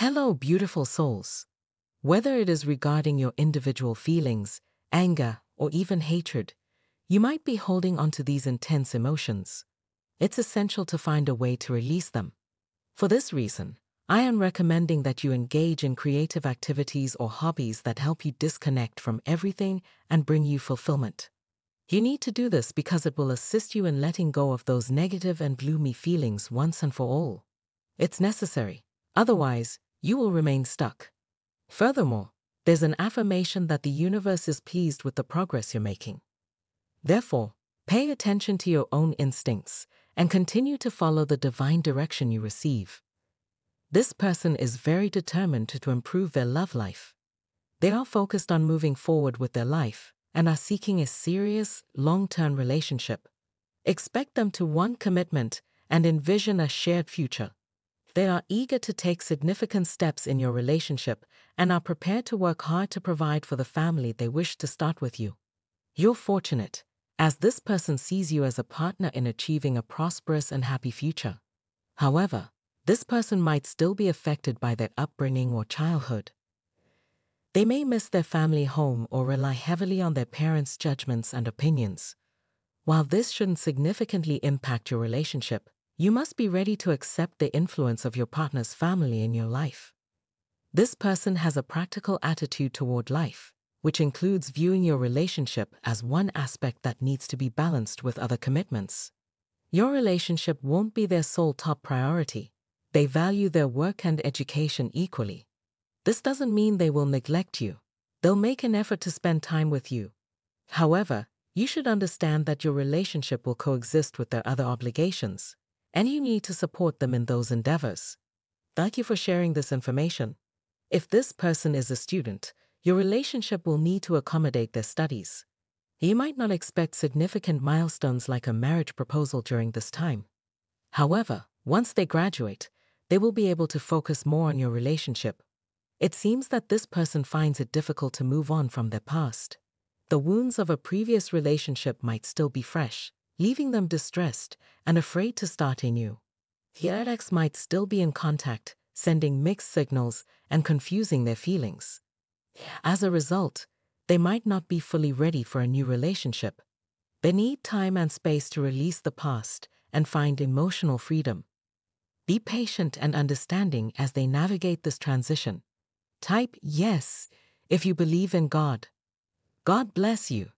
Hello, beautiful souls. Whether it is regarding your individual feelings, anger, or even hatred, you might be holding onto these intense emotions. It's essential to find a way to release them. For this reason, I am recommending that you engage in creative activities or hobbies that help you disconnect from everything and bring you fulfillment. You need to do this because it will assist you in letting go of those negative and gloomy feelings once and for all. It's necessary. Otherwise, you will remain stuck. Furthermore, there's an affirmation that the universe is pleased with the progress you're making. Therefore, pay attention to your own instincts and continue to follow the divine direction you receive. This person is very determined to, improve their love life. They are focused on moving forward with their life and are seeking a serious, long term relationship. Expect them to want commitment and envision a shared future. They are eager to take significant steps in your relationship and are prepared to work hard to provide for the family they wish to start with you. You're fortunate, as this person sees you as a partner in achieving a prosperous and happy future. However, this person might still be affected by their upbringing or childhood. They may miss their family home or rely heavily on their parents' judgments and opinions. While this shouldn't significantly impact your relationship, you must be ready to accept the influence of your partner's family in your life. This person has a practical attitude toward life, which includes viewing your relationship as one aspect that needs to be balanced with other commitments. Your relationship won't be their sole top priority, they value their work and education equally. This doesn't mean they will neglect you. They'll make an effort to spend time with you. However, you should understand that your relationship will coexist with their other obligations, and you need to support them in those endeavors. Thank you for sharing this information. If this person is a student, your relationship will need to accommodate their studies. You might not expect significant milestones like a marriage proposal during this time. However, once they graduate, they will be able to focus more on your relationship. It seems that this person finds it difficult to move on from their past. The wounds of a previous relationship might still be fresh, leaving them distressed and afraid to start anew. The ex might still be in contact, sending mixed signals and confusing their feelings. As a result, they might not be fully ready for a new relationship. They need time and space to release the past and find emotional freedom. Be patient and understanding as they navigate this transition. Type yes if you believe in God. God bless you.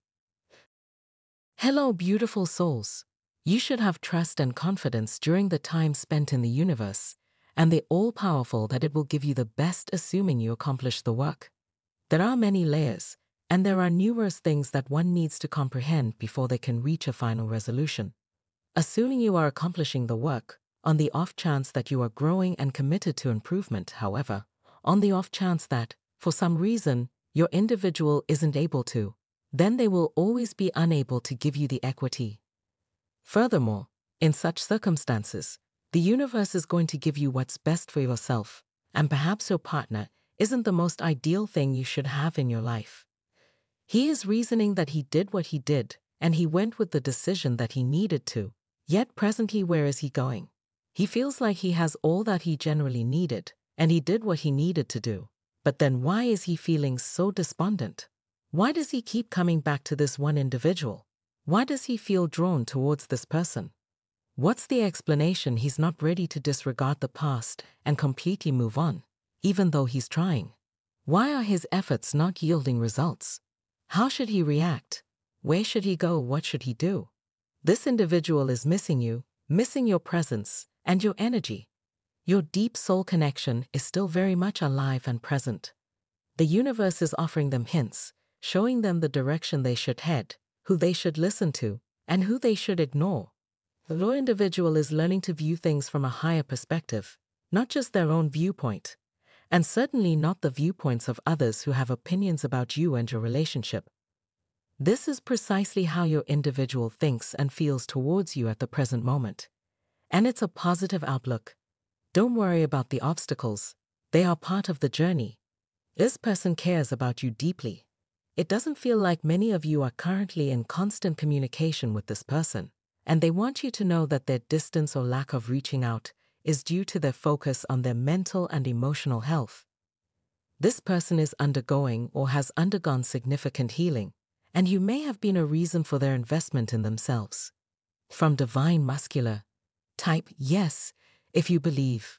Hello, beautiful souls. You should have trust and confidence during the time spent in the universe and the all powerful that it will give you the best assuming you accomplish the work. There are many layers, and there are numerous things that one needs to comprehend before they can reach a final resolution. Assuming you are accomplishing the work, on the off chance that you are growing and committed to improvement, however, on the off chance that, for some reason, your individual isn't able to, then they will always be unable to give you the equity. Furthermore, in such circumstances, the universe is going to give you what's best for yourself, and perhaps your partner isn't the most ideal thing you should have in your life. He is reasoning that he did what he did, and he went with the decision that he needed to, yet presently where is he going? He feels like he has all that he generally needed, and he did what he needed to do. But then why is he feeling so despondent? Why does he keep coming back to this one individual? Why does he feel drawn towards this person? What's the explanation he's not ready to disregard the past and completely move on, even though he's trying? Why are his efforts not yielding results? How should he react? Where should he go? What should he do? This individual is missing you, missing your presence, and your energy. Your deep soul connection is still very much alive and present. The universe is offering them hints, showing them the direction they should head, who they should listen to, and who they should ignore. The low individual is learning to view things from a higher perspective, not just their own viewpoint, and certainly not the viewpoints of others who have opinions about you and your relationship. This is precisely how your individual thinks and feels towards you at the present moment. And it's a positive outlook. Don't worry about the obstacles, they are part of the journey. This person cares about you deeply. It doesn't feel like many of you are currently in constant communication with this person, and they want you to know that their distance or lack of reaching out is due to their focus on their mental and emotional health. This person is undergoing or has undergone significant healing, and you may have been a reason for their investment in themselves. From Divine Masculine, type yes if you believe.